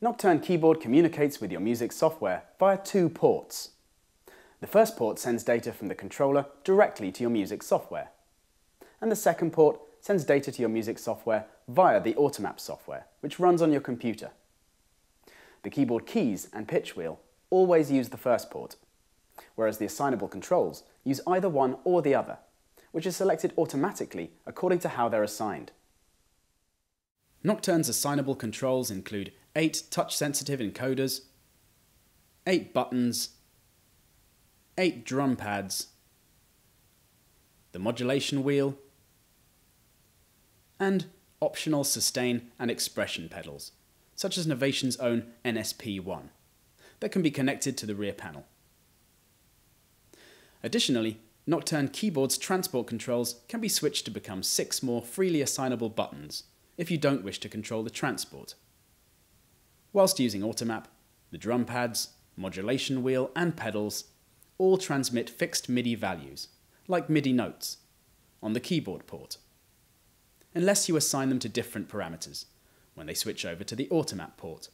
Nocturn Keyboard communicates with your music software via two ports. The first port sends data from the controller directly to your music software. And the second port sends data to your music software via the Automap software, which runs on your computer. The keyboard keys and pitch wheel always use the first port, whereas the assignable controls use either one or the other, which is selected automatically according to how they're assigned. Nocturn's assignable controls include 8 touch-sensitive encoders, 8 buttons, 8 drum pads, the modulation wheel, and optional sustain and expression pedals, such as Novation's own NSP1, that can be connected to the rear panel. Additionally, Nocturn keyboard's transport controls can be switched to become six more freely assignable buttons if you don't wish to control the transport. Whilst using Automap, the drum pads, modulation wheel and pedals all transmit fixed MIDI values, like MIDI notes, on the keyboard port, unless you assign them to different parameters when they switch over to the Automap port.